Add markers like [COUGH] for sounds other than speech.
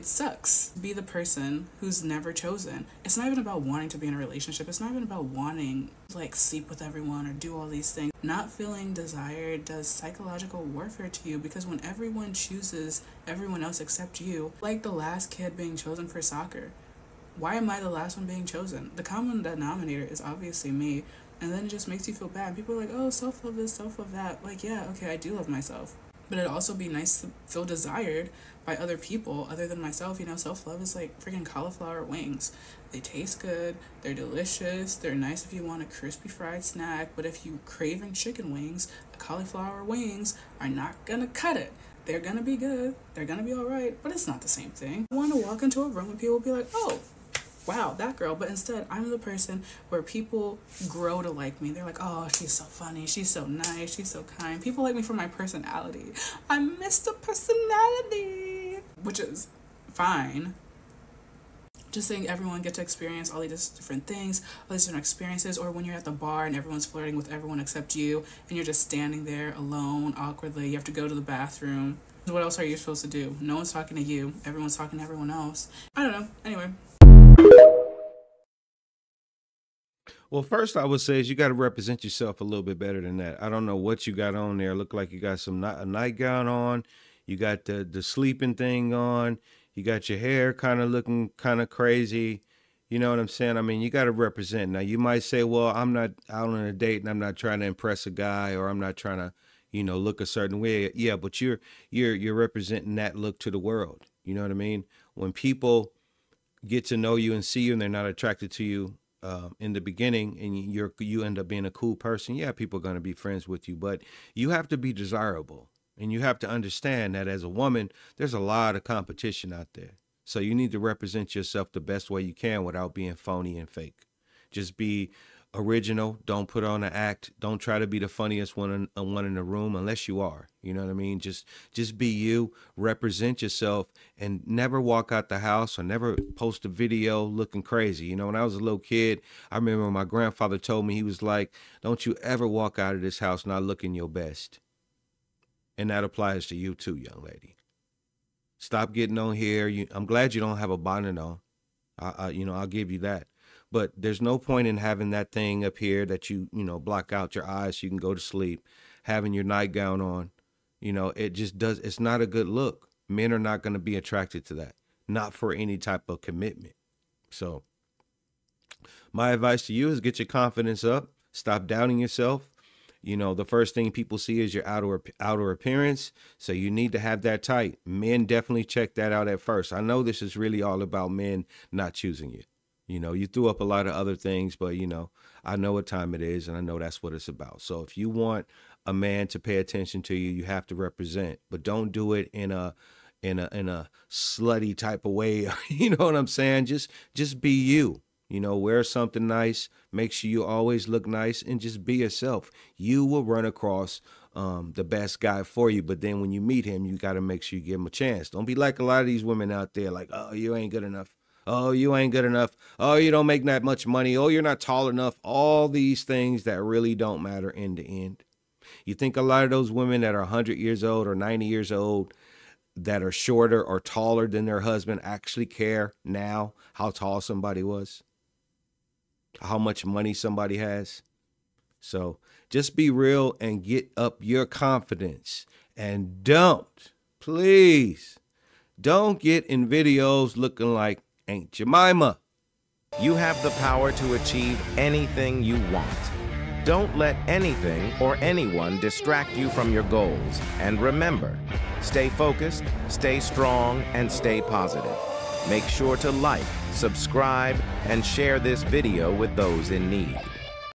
it sucks. Be the person who's never chosen. It's not even about wanting to be in a relationship. It's not even about wanting like sleep with everyone or do all these things. Not feeling desired does psychological warfare to you because when everyone chooses everyone else except you, like the last kid being chosen for soccer. Why am I the last one being chosen? The common denominator is obviously me. And then it just makes you feel bad. People are like, oh, self love this, self love that. Like, yeah, okay, I do love myself. But it'd also be nice to feel desired by other people other than myself. You know, self love is like freaking cauliflower wings. They taste good, they're delicious, they're nice if you want a crispy fried snack, but if you're craving chicken wings, the cauliflower wings are not gonna cut it. They're gonna be good, they're gonna be alright, but it's not the same thing. I wanna walk into a room and people will be like, oh, wow, that girl. But instead, I'm the person where people grow to like me. They're like, oh, she's so funny. She's so nice. She's so kind. People like me for my personality. I'm Mr. Personality, which is fine. Just saying everyone get to experience all these different things, all these different experiences, or when you're at the bar and everyone's flirting with everyone except you, and you're just standing there alone, awkwardly. You have to go to the bathroom. What else are you supposed to do? No one's talking to you. Everyone's talking to everyone else. I don't know. Anyway, Well, first I would say is you got to represent yourself a little bit better than that. I don't know what you got on there. Look like you got some a nightgown on. You got the the sleeping thing on. You got your hair kind of looking kind of crazy. You know what I'm saying? I mean, you got to represent. Now, you might say, "Well, I'm not out on a date and I'm not trying to impress a guy or I'm not trying to, you know, look a certain way." Yeah, but you're you're you're representing that look to the world. You know what I mean? When people get to know you and see you and they're not attracted to you uh, in the beginning and you're you end up being a cool person, yeah, people are going to be friends with you, but you have to be desirable. And you have to understand that as a woman, there's a lot of competition out there. So you need to represent yourself the best way you can without being phony and fake. Just be original. Don't put on an act. Don't try to be the funniest one in, one in the room unless you are. You know what I mean? Just just be you. Represent yourself, and never walk out the house or never post a video looking crazy. You know, when I was a little kid, I remember my grandfather told me he was like, "Don't you ever walk out of this house not looking your best." And that applies to you too, young lady. Stop getting on here. You, I'm glad you don't have a bonnet on. I, I, you know, I'll give you that but there's no point in having that thing up here that you you know block out your eyes so you can go to sleep having your nightgown on. You know it just does it's not a good look. Men are not going to be attracted to that not for any type of commitment. So my advice to you is get your confidence up stop doubting yourself. You know the first thing people see is your outer outer appearance so you need to have that tight. Men definitely check that out at first. I know this is really all about men not choosing you you know, you threw up a lot of other things, but you know, I know what time it is and I know that's what it's about. So if you want a man to pay attention to you, you have to represent, but don't do it in a in a in a slutty type of way. [LAUGHS] you know what I'm saying? Just just be you. You know, wear something nice, make sure you always look nice and just be yourself. You will run across um, the best guy for you, but then when you meet him, you got to make sure you give him a chance. Don't be like a lot of these women out there like, "Oh, you ain't good enough." Oh, you ain't good enough. Oh, you don't make that much money. Oh, you're not tall enough. All these things that really don't matter in the end. You think a lot of those women that are 100 years old or 90 years old that are shorter or taller than their husband actually care now how tall somebody was? How much money somebody has? So just be real and get up your confidence. And don't, please, don't get in videos looking like Aunt Jemima. You have the power to achieve anything you want. Don't let anything or anyone distract you from your goals. And remember, stay focused, stay strong, and stay positive. Make sure to like, subscribe, and share this video with those in need.